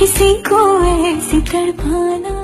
किसी को ऐसी पाना